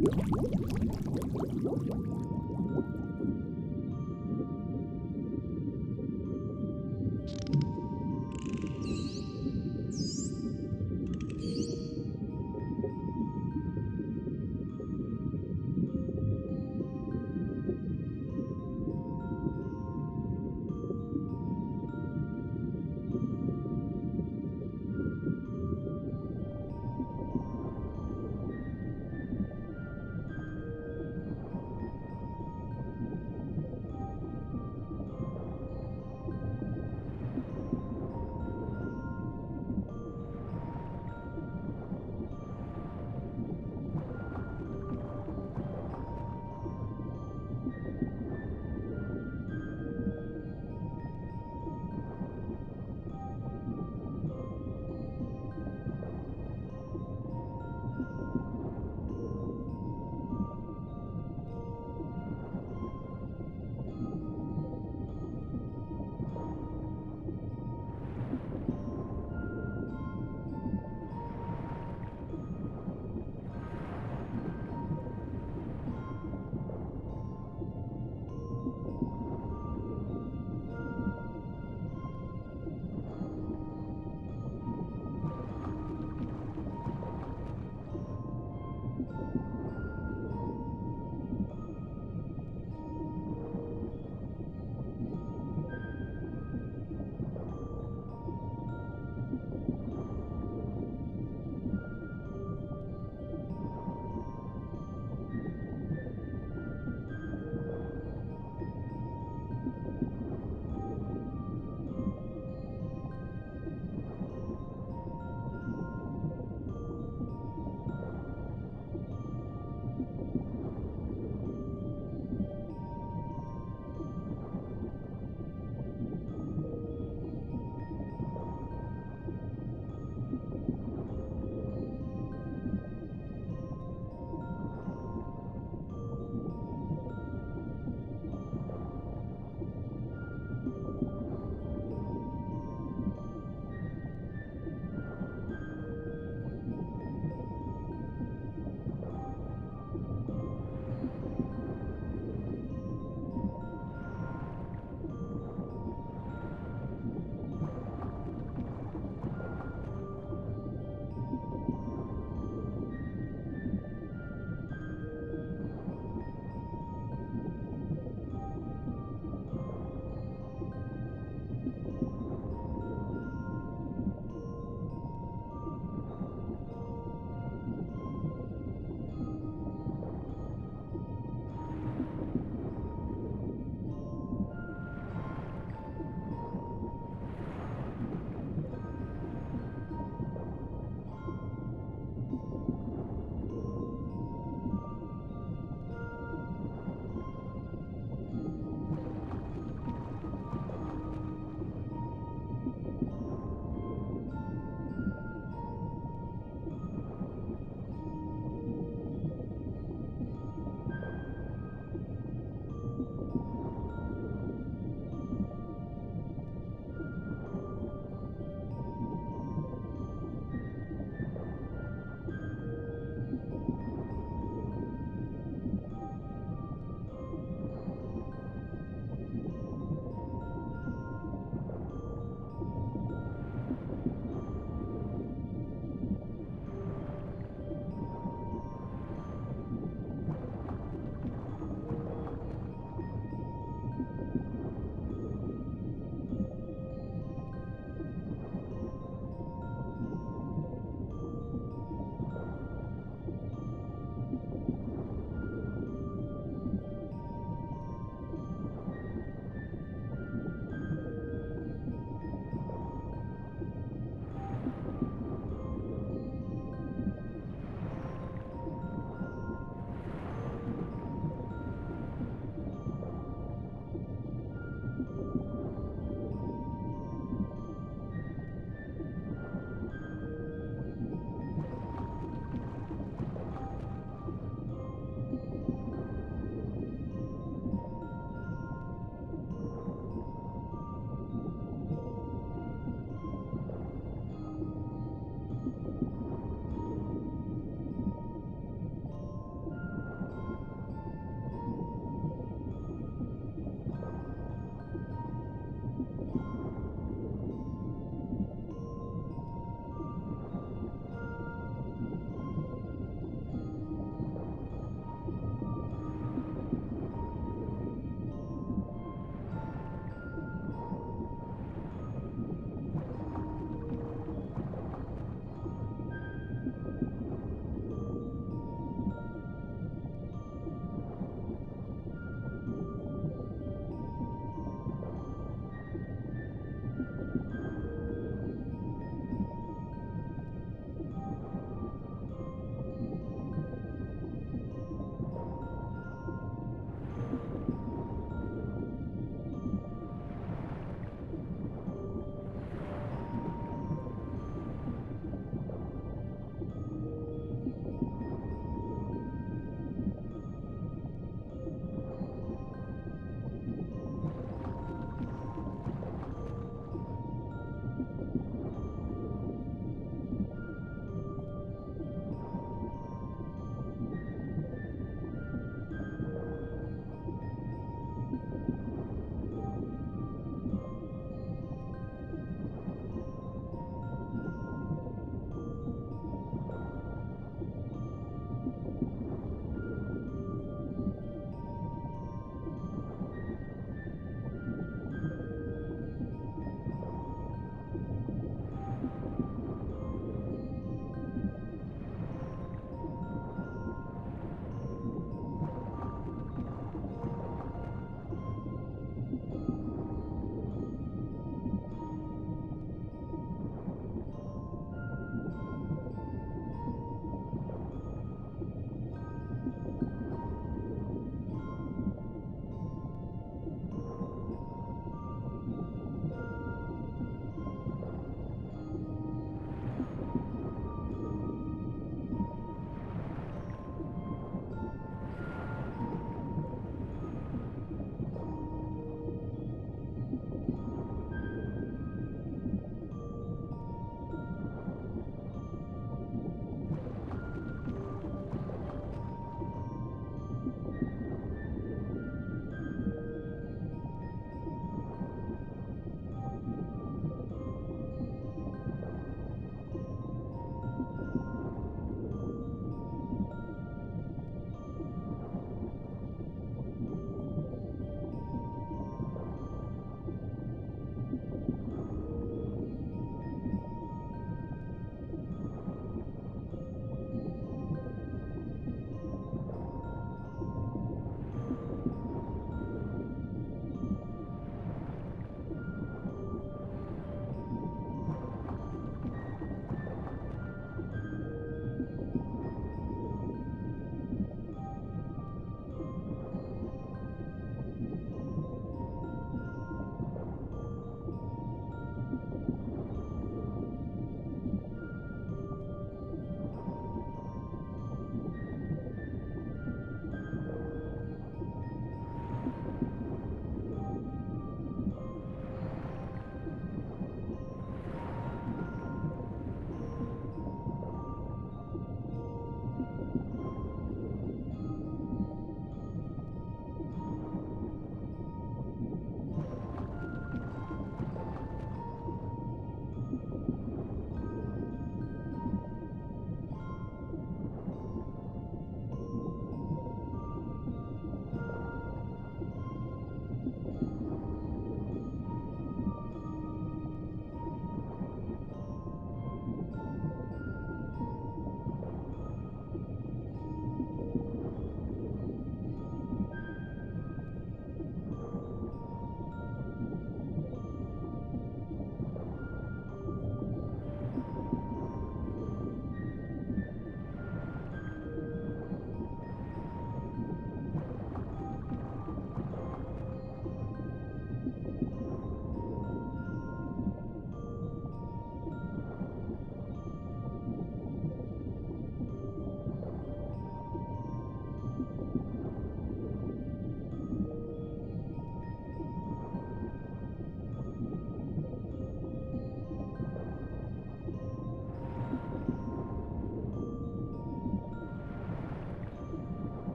Woo!